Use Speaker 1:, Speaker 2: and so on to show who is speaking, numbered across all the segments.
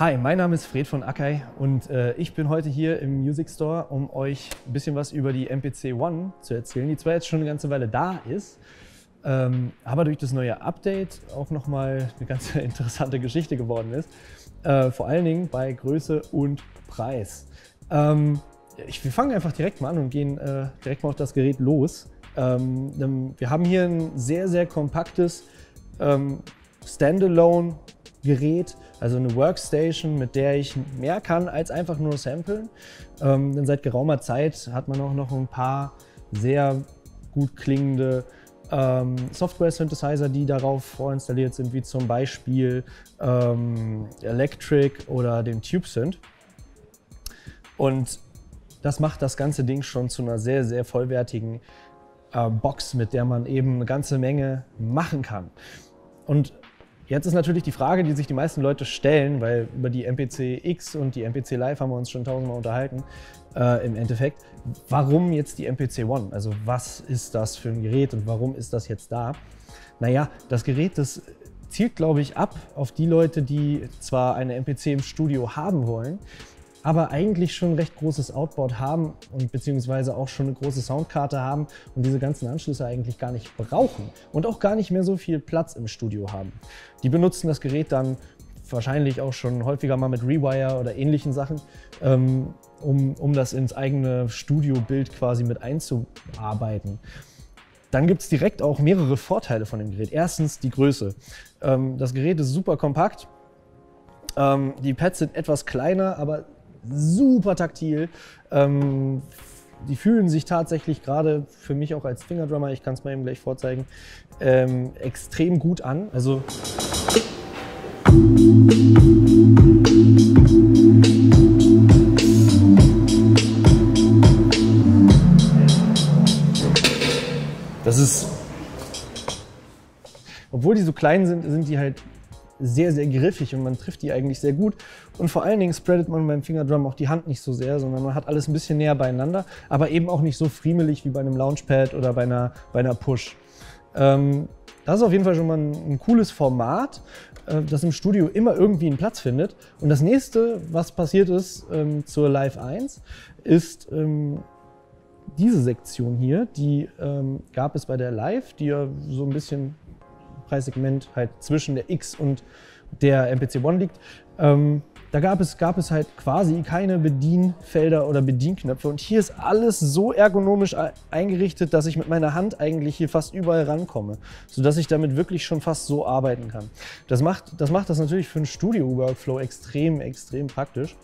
Speaker 1: Hi, mein Name ist Fred von Akai und äh, ich bin heute hier im Music Store, um euch ein bisschen was über die MPC One zu erzählen, die zwar jetzt schon eine ganze Weile da ist, ähm, aber durch das neue Update auch nochmal eine ganz interessante Geschichte geworden ist. Äh, vor allen Dingen bei Größe und Preis. Ähm, ich, wir fangen einfach direkt mal an und gehen äh, direkt mal auf das Gerät los. Ähm, wir haben hier ein sehr, sehr kompaktes ähm, Standalone Gerät, also eine Workstation, mit der ich mehr kann als einfach nur samplen. Ähm, denn seit geraumer Zeit hat man auch noch ein paar sehr gut klingende ähm, Software-Synthesizer, die darauf vorinstalliert sind, wie zum Beispiel ähm, Electric oder den TubeSynth. Und das macht das ganze Ding schon zu einer sehr, sehr vollwertigen äh, Box, mit der man eben eine ganze Menge machen kann. Und Jetzt ist natürlich die Frage, die sich die meisten Leute stellen, weil über die MPC X und die MPC Live haben wir uns schon tausendmal unterhalten, äh, im Endeffekt, warum jetzt die MPC One? Also was ist das für ein Gerät und warum ist das jetzt da? Naja, das Gerät, das zielt, glaube ich, ab auf die Leute, die zwar eine MPC im Studio haben wollen, aber eigentlich schon ein recht großes Outboard haben und beziehungsweise auch schon eine große Soundkarte haben und diese ganzen Anschlüsse eigentlich gar nicht brauchen und auch gar nicht mehr so viel Platz im Studio haben. Die benutzen das Gerät dann wahrscheinlich auch schon häufiger mal mit Rewire oder ähnlichen Sachen, ähm, um, um das ins eigene Studiobild quasi mit einzuarbeiten. Dann gibt es direkt auch mehrere Vorteile von dem Gerät. Erstens die Größe. Ähm, das Gerät ist super kompakt. Ähm, die Pads sind etwas kleiner, aber super taktil. Ähm, die fühlen sich tatsächlich gerade für mich auch als Fingerdrummer, ich kann es mal eben gleich vorzeigen, ähm, extrem gut an. Also das ist, obwohl die so klein sind, sind die halt sehr, sehr griffig und man trifft die eigentlich sehr gut. Und vor allen Dingen spreadet man beim Fingerdrum auch die Hand nicht so sehr, sondern man hat alles ein bisschen näher beieinander, aber eben auch nicht so friemelig wie bei einem Launchpad oder bei einer, bei einer Push. Ähm, das ist auf jeden Fall schon mal ein, ein cooles Format, äh, das im Studio immer irgendwie einen Platz findet. Und das nächste, was passiert ist ähm, zur Live 1, ist ähm, diese Sektion hier. Die ähm, gab es bei der Live, die ja so ein bisschen Preissegment halt zwischen der X und der MPC One liegt. Ähm, da gab es, gab es halt quasi keine Bedienfelder oder Bedienknöpfe. Und hier ist alles so ergonomisch eingerichtet, dass ich mit meiner Hand eigentlich hier fast überall rankomme, sodass ich damit wirklich schon fast so arbeiten kann. Das macht das, macht das natürlich für einen Studio-Workflow extrem, extrem praktisch.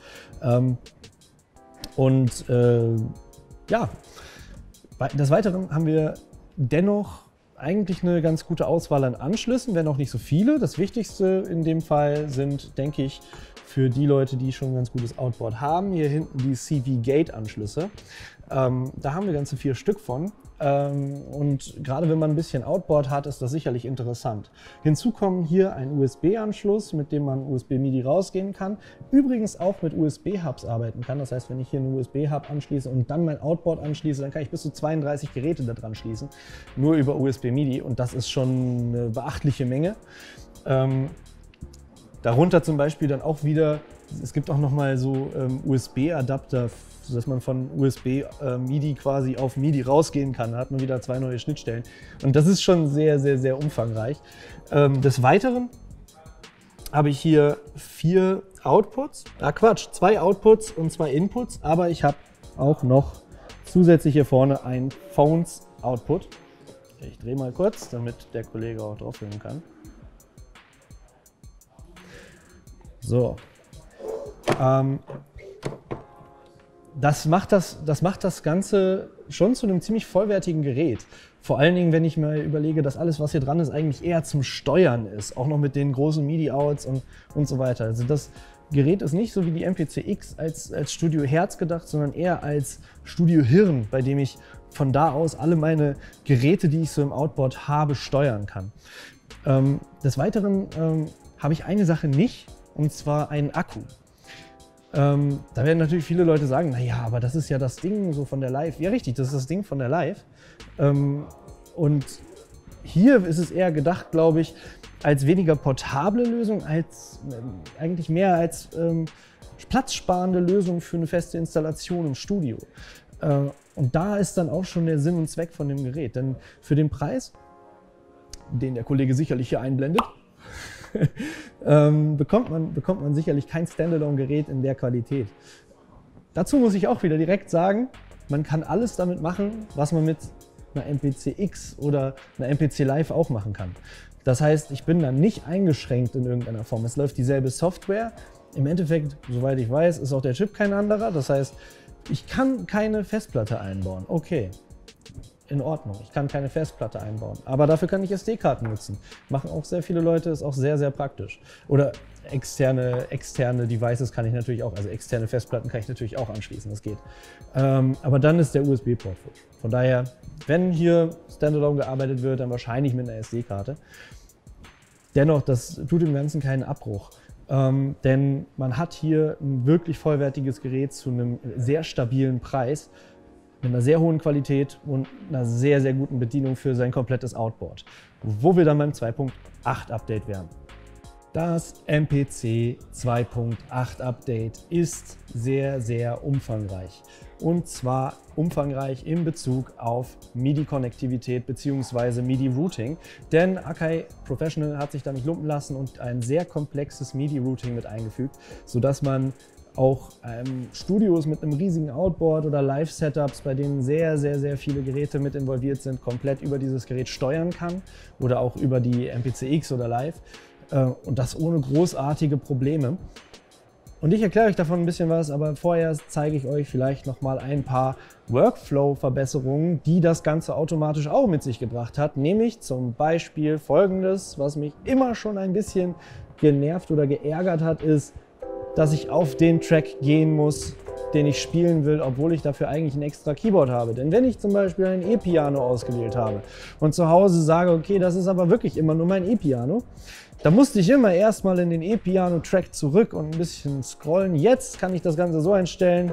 Speaker 1: Ähm, und äh, ja, des Weiteren haben wir dennoch eigentlich eine ganz gute Auswahl an Anschlüssen, wenn auch nicht so viele. Das Wichtigste in dem Fall sind, denke ich, für die Leute, die schon ein ganz gutes Outboard haben, hier hinten die CV-Gate-Anschlüsse. Ähm, da haben wir ganze vier Stück von. Ähm, und gerade wenn man ein bisschen Outboard hat, ist das sicherlich interessant. Hinzu kommen hier ein USB-Anschluss, mit dem man USB-MIDI rausgehen kann. Übrigens auch mit USB-Hubs arbeiten kann. Das heißt, wenn ich hier einen USB-Hub anschließe und dann mein Outboard anschließe, dann kann ich bis zu 32 Geräte da dran schließen. Nur über USB-MIDI und das ist schon eine beachtliche Menge. Ähm, darunter zum Beispiel dann auch wieder, es gibt auch nochmal so ähm, USB-Adapter sodass man von USB äh, MIDI quasi auf MIDI rausgehen kann. Da hat man wieder zwei neue Schnittstellen. Und das ist schon sehr, sehr, sehr umfangreich. Ähm, des Weiteren habe ich hier vier Outputs. Ah Quatsch, zwei Outputs und zwei Inputs, aber ich habe auch noch zusätzlich hier vorne ein Phones Output. Ich drehe mal kurz, damit der Kollege auch drauf filmen kann. So. Ähm, das macht das, das macht das Ganze schon zu einem ziemlich vollwertigen Gerät. Vor allen Dingen, wenn ich mir überlege, dass alles, was hier dran ist, eigentlich eher zum Steuern ist. Auch noch mit den großen MIDI-Outs und, und so weiter. Also das Gerät ist nicht so wie die MPC X als, als Studio Herz gedacht, sondern eher als Studio Hirn, bei dem ich von da aus alle meine Geräte, die ich so im Outboard habe, steuern kann. Ähm, des Weiteren ähm, habe ich eine Sache nicht, und zwar einen Akku. Ähm, da werden natürlich viele Leute sagen, naja, aber das ist ja das Ding so von der Live. Ja, richtig, das ist das Ding von der Live. Ähm, und hier ist es eher gedacht, glaube ich, als weniger portable Lösung, als äh, eigentlich mehr als ähm, platzsparende Lösung für eine feste Installation im Studio. Äh, und da ist dann auch schon der Sinn und Zweck von dem Gerät. Denn für den Preis, den der Kollege sicherlich hier einblendet, ähm, bekommt, man, bekommt man sicherlich kein Standalone-Gerät in der Qualität. Dazu muss ich auch wieder direkt sagen, man kann alles damit machen, was man mit einer MPC X oder einer MPC Live auch machen kann. Das heißt, ich bin dann nicht eingeschränkt in irgendeiner Form. Es läuft dieselbe Software. Im Endeffekt, soweit ich weiß, ist auch der Chip kein anderer. Das heißt, ich kann keine Festplatte einbauen. Okay, in Ordnung. Ich kann keine Festplatte einbauen. Aber dafür kann ich SD-Karten nutzen. Machen auch sehr viele Leute, ist auch sehr, sehr praktisch. Oder externe, externe Devices kann ich natürlich auch, also externe Festplatten kann ich natürlich auch anschließen, das geht. Ähm, aber dann ist der USB-Port futsch. Von daher, wenn hier Standalone gearbeitet wird, dann wahrscheinlich mit einer SD-Karte. Dennoch, das tut dem Ganzen keinen Abbruch. Ähm, denn man hat hier ein wirklich vollwertiges Gerät zu einem sehr stabilen Preis mit einer sehr hohen Qualität und einer sehr, sehr guten Bedienung für sein komplettes Outboard. Wo wir dann beim 2.8 Update wären. Das MPC 2.8 Update ist sehr, sehr umfangreich. Und zwar umfangreich in Bezug auf MIDI-Konnektivität bzw. MIDI-Routing. Denn Akai Professional hat sich da nicht lumpen lassen und ein sehr komplexes MIDI-Routing mit eingefügt, sodass man auch ähm, Studios mit einem riesigen Outboard oder Live-Setups, bei denen sehr, sehr, sehr viele Geräte mit involviert sind, komplett über dieses Gerät steuern kann oder auch über die MPCX oder Live äh, und das ohne großartige Probleme. Und ich erkläre euch davon ein bisschen was, aber vorher zeige ich euch vielleicht noch mal ein paar Workflow-Verbesserungen, die das Ganze automatisch auch mit sich gebracht hat. Nämlich zum Beispiel folgendes, was mich immer schon ein bisschen genervt oder geärgert hat, ist, dass ich auf den Track gehen muss, den ich spielen will, obwohl ich dafür eigentlich ein extra Keyboard habe. Denn wenn ich zum Beispiel ein E-Piano ausgewählt habe und zu Hause sage, okay, das ist aber wirklich immer nur mein E-Piano, da musste ich immer erstmal in den E-Piano-Track zurück und ein bisschen scrollen. Jetzt kann ich das Ganze so einstellen,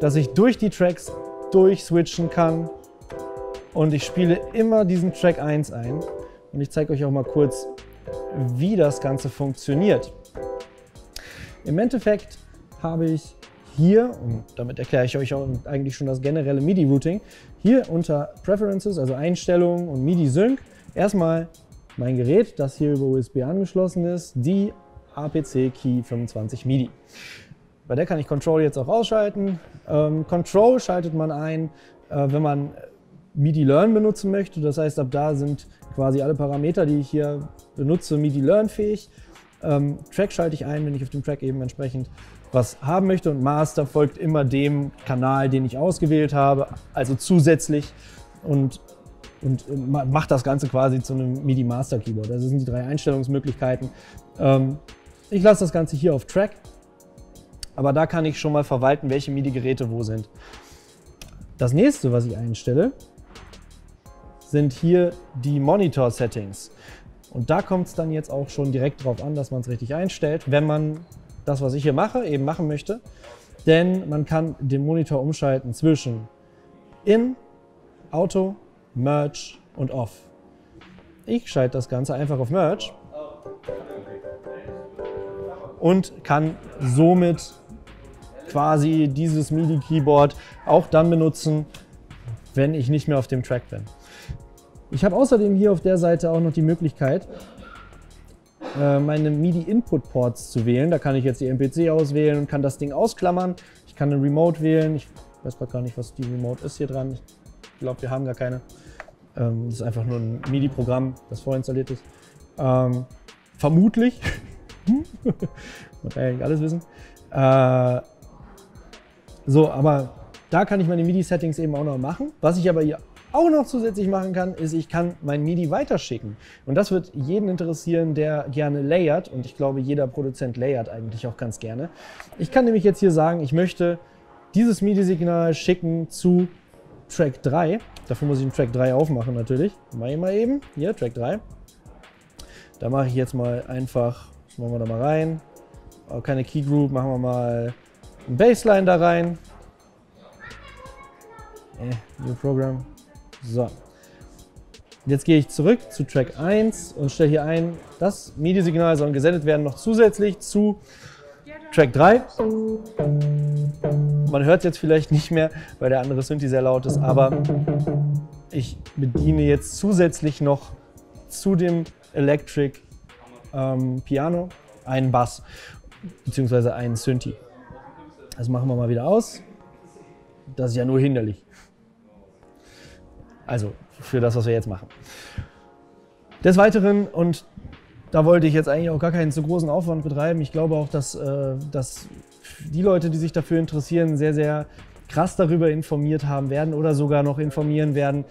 Speaker 1: dass ich durch die Tracks durchswitchen kann und ich spiele immer diesen Track 1 ein. Und ich zeige euch auch mal kurz, wie das Ganze funktioniert. Im Endeffekt habe ich hier, und damit erkläre ich euch auch eigentlich schon das generelle MIDI-Routing, hier unter Preferences, also Einstellungen und MIDI-Sync, erstmal mein Gerät, das hier über USB angeschlossen ist, die APC Key 25 MIDI. Bei der kann ich Control jetzt auch ausschalten. Ähm, Control schaltet man ein, äh, wenn man MIDI Learn benutzen möchte. Das heißt, ab da sind quasi alle Parameter, die ich hier benutze, MIDI Learn fähig. Ähm, Track schalte ich ein, wenn ich auf dem Track eben entsprechend was haben möchte und Master folgt immer dem Kanal, den ich ausgewählt habe, also zusätzlich und und äh, macht das Ganze quasi zu einem MIDI Master Keyboard. Das sind die drei Einstellungsmöglichkeiten. Ähm, ich lasse das Ganze hier auf Track, aber da kann ich schon mal verwalten, welche MIDI-Geräte wo sind. Das nächste, was ich einstelle, sind hier die Monitor-Settings. Und da kommt es dann jetzt auch schon direkt darauf an, dass man es richtig einstellt, wenn man das, was ich hier mache, eben machen möchte. Denn man kann den Monitor umschalten zwischen In, Auto, Merge und Off. Ich schalte das Ganze einfach auf Merge und kann somit quasi dieses MIDI-Keyboard auch dann benutzen, wenn ich nicht mehr auf dem Track bin. Ich habe außerdem hier auf der Seite auch noch die Möglichkeit, äh, meine MIDI-Input-Ports zu wählen. Da kann ich jetzt die MPC auswählen und kann das Ding ausklammern. Ich kann eine Remote wählen. Ich weiß gerade gar nicht, was die Remote ist hier dran. Ich glaube, wir haben gar keine. Ähm, das ist einfach nur ein MIDI-Programm, das vorinstalliert ist. Ähm, vermutlich. Man kann ja alles wissen. Äh, so, aber da kann ich meine MIDI-Settings eben auch noch machen. Was ich aber hier auch noch zusätzlich machen kann, ist, ich kann mein MIDI weiterschicken. Und das wird jeden interessieren, der gerne layert. Und ich glaube, jeder Produzent layert eigentlich auch ganz gerne. Ich kann nämlich jetzt hier sagen, ich möchte dieses MIDI-Signal schicken zu Track 3. Dafür muss ich den Track 3 aufmachen natürlich. Mach ich mal eben. Hier, Track 3. Da mache ich jetzt mal einfach, machen wir da mal rein. keine Key Group, machen wir mal ein Bassline da rein. Äh, New Program. So. Jetzt gehe ich zurück zu Track 1 und stelle hier ein, das MIDI-Signal soll gesendet werden noch zusätzlich zu Track 3. Man hört es jetzt vielleicht nicht mehr, weil der andere Synthi sehr laut ist, aber ich bediene jetzt zusätzlich noch zu dem Electric ähm, Piano einen Bass bzw. einen Synthi. Das machen wir mal wieder aus. Das ist ja nur hinderlich. Also für das, was wir jetzt machen. Des Weiteren, und da wollte ich jetzt eigentlich auch gar keinen zu großen Aufwand betreiben, ich glaube auch, dass, äh, dass die Leute, die sich dafür interessieren, sehr, sehr krass darüber informiert haben werden oder sogar noch informieren werden.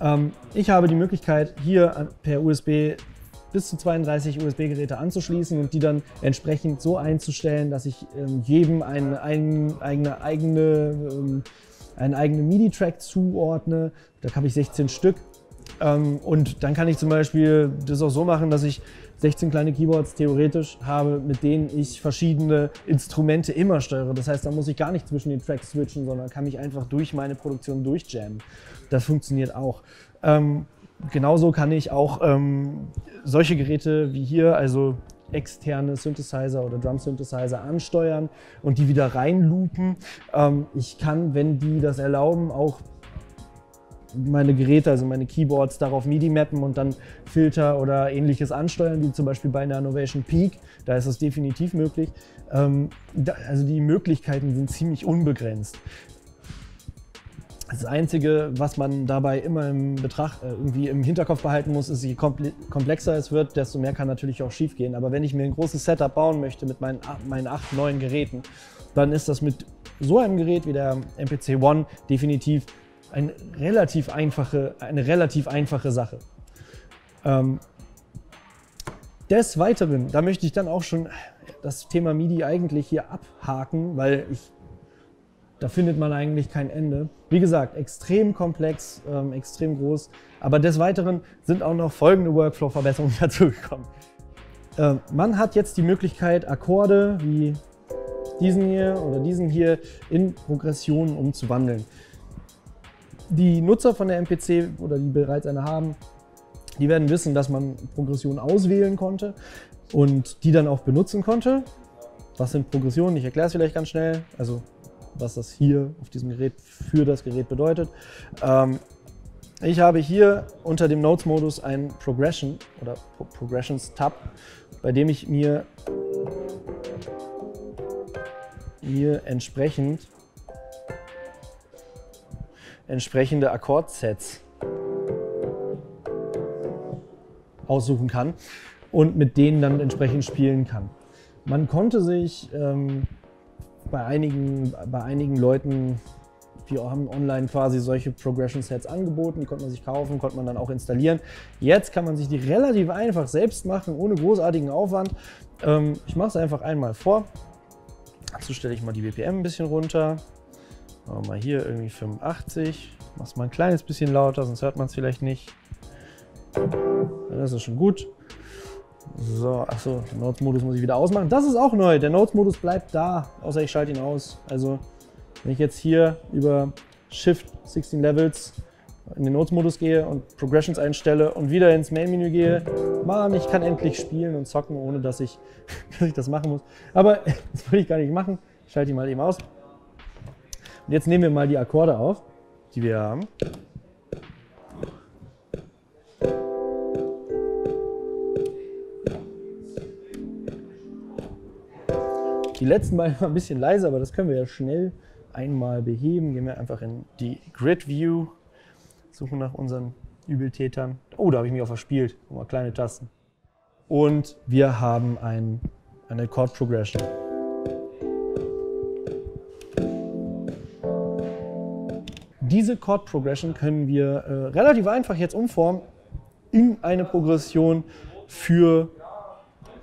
Speaker 1: Ähm, ich habe die Möglichkeit, hier per USB bis zu 32 USB-Geräte anzuschließen und die dann entsprechend so einzustellen, dass ich ähm, jedem eine, eine eigene, eigene, ähm, einen eigenen MIDI-Track zuordne. Da habe ich 16 Stück. Ähm, und dann kann ich zum Beispiel das auch so machen, dass ich 16 kleine Keyboards theoretisch habe, mit denen ich verschiedene Instrumente immer steuere. Das heißt, da muss ich gar nicht zwischen den Tracks switchen, sondern kann mich einfach durch meine Produktion durchjammen. Das funktioniert auch. Ähm, genauso kann ich auch ähm, solche Geräte wie hier, also externe Synthesizer oder Drum Synthesizer ansteuern und die wieder reinloopen. Ähm, ich kann, wenn die das erlauben, auch meine Geräte, also meine Keyboards darauf MIDI mappen und dann Filter oder ähnliches ansteuern, wie zum Beispiel bei einer Innovation Peak. Da ist das definitiv möglich. Ähm, also die Möglichkeiten sind ziemlich unbegrenzt. Das Einzige, was man dabei immer im Betracht, äh, irgendwie im Hinterkopf behalten muss, ist, je komplexer es wird, desto mehr kann natürlich auch schief gehen. Aber wenn ich mir ein großes Setup bauen möchte mit meinen, meinen acht, neun Geräten, dann ist das mit so einem Gerät wie der MPC One definitiv eine relativ einfache, eine relativ einfache Sache. Ähm, des Weiteren, da möchte ich dann auch schon das Thema MIDI eigentlich hier abhaken, weil ich da findet man eigentlich kein Ende. Wie gesagt, extrem komplex, ähm, extrem groß. Aber des Weiteren sind auch noch folgende Workflow-Verbesserungen dazugekommen. Ähm, man hat jetzt die Möglichkeit, Akkorde wie diesen hier oder diesen hier in Progressionen umzuwandeln. Die Nutzer von der MPC oder die bereits eine haben, die werden wissen, dass man Progressionen auswählen konnte und die dann auch benutzen konnte. Was sind Progressionen? Ich erkläre es vielleicht ganz schnell. Also was das hier auf diesem Gerät für das Gerät bedeutet. Ähm, ich habe hier unter dem Notes-Modus ein Progression oder Pro Progressions-Tab, bei dem ich mir hier entsprechend entsprechende Akkordsets aussuchen kann und mit denen dann entsprechend spielen kann. Man konnte sich ähm, bei einigen, bei einigen Leuten, wir haben online quasi solche Progression Sets angeboten, die konnte man sich kaufen, konnte man dann auch installieren. Jetzt kann man sich die relativ einfach selbst machen, ohne großartigen Aufwand. Ähm, ich mache es einfach einmal vor. Dazu stelle ich mal die BPM ein bisschen runter. Machen wir mal hier irgendwie 85. Mach es mal ein kleines bisschen lauter, sonst hört man es vielleicht nicht. Das ist schon gut. So, achso, den Notes-Modus muss ich wieder ausmachen. Das ist auch neu. Der Notes-Modus bleibt da, außer ich schalte ihn aus. Also, wenn ich jetzt hier über Shift 16 Levels in den Notes-Modus gehe und Progressions einstelle und wieder ins Main-Menü gehe, Mann, ich kann endlich spielen und zocken, ohne dass ich, dass ich das machen muss. Aber das will ich gar nicht machen. Ich schalte ihn mal eben aus. Und jetzt nehmen wir mal die Akkorde auf, die wir haben. Die letzten beiden waren ein bisschen leiser, aber das können wir ja schnell einmal beheben. Gehen wir einfach in die Grid View, suchen nach unseren Übeltätern. Oh, da habe ich mich auch verspielt. Guck mal, kleine Tasten. Und wir haben ein, eine Chord Progression. Diese Chord Progression können wir äh, relativ einfach jetzt umformen in eine Progression für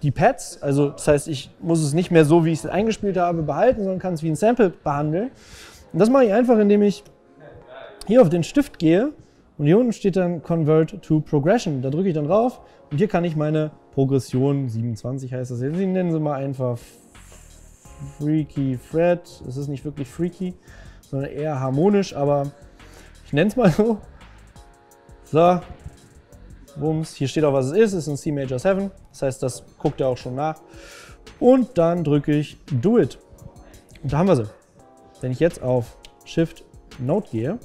Speaker 1: die Pads. Also das heißt, ich muss es nicht mehr so, wie ich es eingespielt habe, behalten, sondern kann es wie ein Sample behandeln. Und das mache ich einfach, indem ich hier auf den Stift gehe und hier unten steht dann Convert to Progression. Da drücke ich dann drauf und hier kann ich meine Progression, 27 heißt das jetzt, ich sie mal einfach Freaky Fred. Es ist nicht wirklich freaky, sondern eher harmonisch, aber ich nenne es mal so. So, Wumms. Hier steht auch, was es ist. Es ist ein C Major 7. Das heißt, das guckt er auch schon nach. Und dann drücke ich Do It. Und da haben wir sie. Wenn ich jetzt auf Shift Note gehe,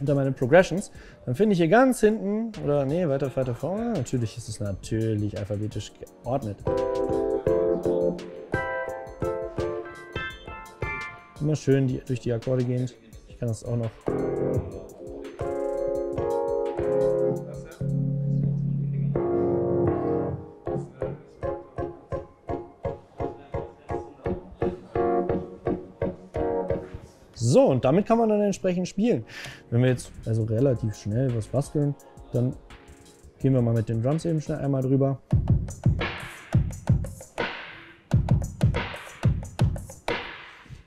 Speaker 1: unter meine Progressions, dann finde ich hier ganz hinten, oder nee, weiter, weiter vorne, natürlich ist es natürlich alphabetisch geordnet. Immer schön die, durch die Akkorde gehend. Ich kann das auch noch So, und damit kann man dann entsprechend spielen. Wenn wir jetzt also relativ schnell was basteln, dann gehen wir mal mit den Drums eben schnell einmal drüber.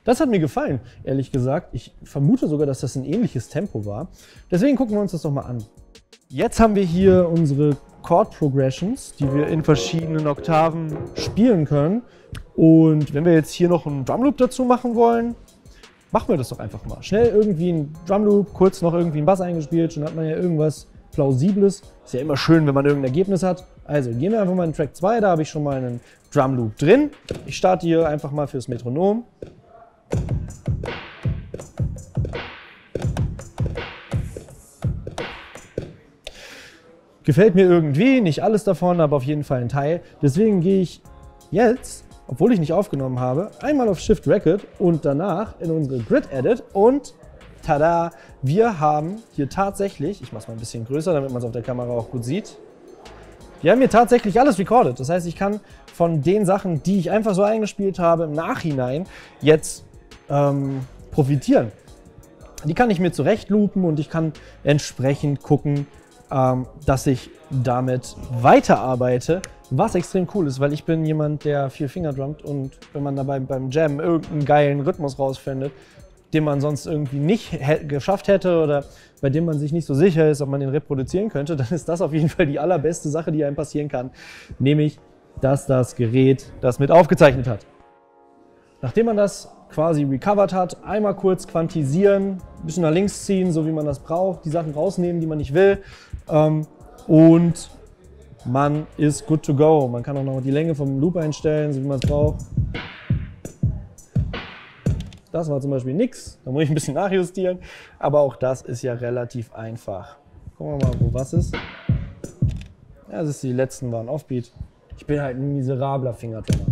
Speaker 1: Das hat mir gefallen, ehrlich gesagt. Ich vermute sogar, dass das ein ähnliches Tempo war. Deswegen gucken wir uns das doch mal an. Jetzt haben wir hier unsere Chord Progressions, die wir in verschiedenen Oktaven spielen können. Und wenn wir jetzt hier noch einen Drumloop dazu machen wollen, machen wir das doch einfach mal. Schnell irgendwie ein Drumloop, kurz noch irgendwie einen Bass eingespielt, schon hat man ja irgendwas Plausibles. Ist ja immer schön, wenn man irgendein Ergebnis hat. Also gehen wir einfach mal in Track 2, da habe ich schon mal einen Drumloop drin. Ich starte hier einfach mal fürs Metronom. Gefällt mir irgendwie, nicht alles davon, aber auf jeden Fall ein Teil. Deswegen gehe ich jetzt obwohl ich nicht aufgenommen habe, einmal auf Shift Record und danach in unsere Grid Edit und tada, wir haben hier tatsächlich, ich mache es mal ein bisschen größer, damit man es auf der Kamera auch gut sieht, wir haben hier tatsächlich alles recorded. Das heißt, ich kann von den Sachen, die ich einfach so eingespielt habe, im Nachhinein jetzt ähm, profitieren. Die kann ich mir zurechtloopen und ich kann entsprechend gucken, ähm, dass ich damit weiterarbeite was extrem cool ist, weil ich bin jemand, der viel Finger drummt und wenn man dabei beim Jam irgendeinen geilen Rhythmus rausfindet, den man sonst irgendwie nicht geschafft hätte oder bei dem man sich nicht so sicher ist, ob man den reproduzieren könnte, dann ist das auf jeden Fall die allerbeste Sache, die einem passieren kann, nämlich, dass das Gerät das mit aufgezeichnet hat. Nachdem man das quasi recovered hat, einmal kurz quantisieren, ein bisschen nach links ziehen, so wie man das braucht, die Sachen rausnehmen, die man nicht will ähm, und man ist good to go. Man kann auch noch die Länge vom Loop einstellen, so wie man es braucht. Das war zum Beispiel nichts, da muss ich ein bisschen nachjustieren, aber auch das ist ja relativ einfach. Gucken wir mal, wo was ist. Ja, das ist die letzten waren Offbeat. Ich bin halt ein miserabler Fingertonner.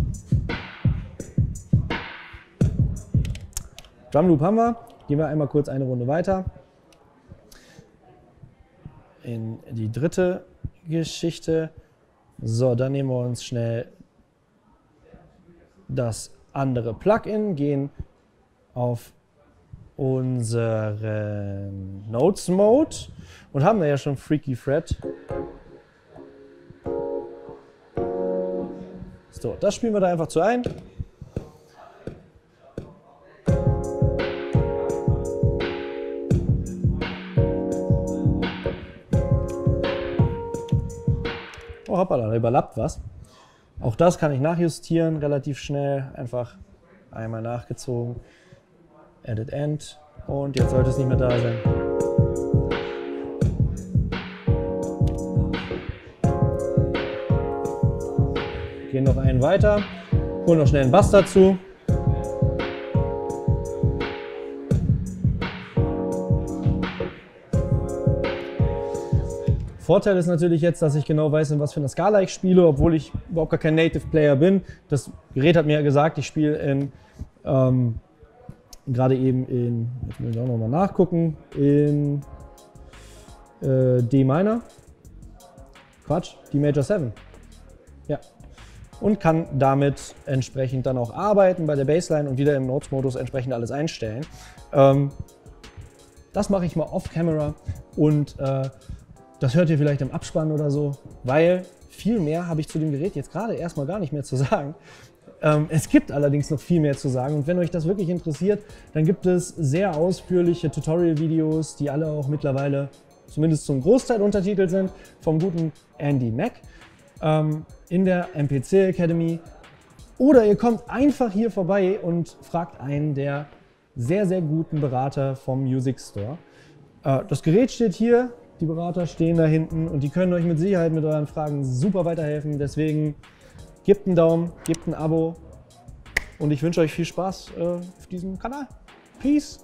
Speaker 1: Drumloop haben wir. Gehen wir einmal kurz eine Runde weiter. In die dritte Geschichte. So, dann nehmen wir uns schnell das andere Plugin, gehen auf unseren Notes Mode und haben da ja schon Freaky Fred. So, das spielen wir da einfach zu ein. Hoppala, da überlappt was. Auch das kann ich nachjustieren, relativ schnell. Einfach einmal nachgezogen. Edit End. Und jetzt sollte es nicht mehr da sein. Gehen noch einen weiter. Holen noch schnell einen Bass dazu. Vorteil ist natürlich jetzt, dass ich genau weiß, in was für einer Skala ich spiele, obwohl ich überhaupt gar kein Native Player bin. Das Gerät hat mir ja gesagt, ich spiele in ähm, gerade eben in, jetzt muss ich auch nochmal nachgucken, in äh, D Minor. Quatsch, D Major 7. Ja. Und kann damit entsprechend dann auch arbeiten bei der Bassline und wieder im Notes-Modus entsprechend alles einstellen. Ähm, das mache ich mal off-camera und äh, das hört ihr vielleicht im Abspann oder so, weil viel mehr habe ich zu dem Gerät jetzt gerade erstmal gar nicht mehr zu sagen. Ähm, es gibt allerdings noch viel mehr zu sagen und wenn euch das wirklich interessiert, dann gibt es sehr ausführliche Tutorial-Videos, die alle auch mittlerweile zumindest zum Großteil untertitelt sind, vom guten Andy Mack ähm, in der MPC Academy. Oder ihr kommt einfach hier vorbei und fragt einen der sehr, sehr guten Berater vom Music Store. Äh, das Gerät steht hier, Die Berater stehen da hinten und die können euch mit Sicherheit mit euren Fragen super weiterhelfen. Deswegen gebt einen Daumen, gebt ein Abo und ich wünsche euch viel Spaß äh, auf diesem Kanal. Peace!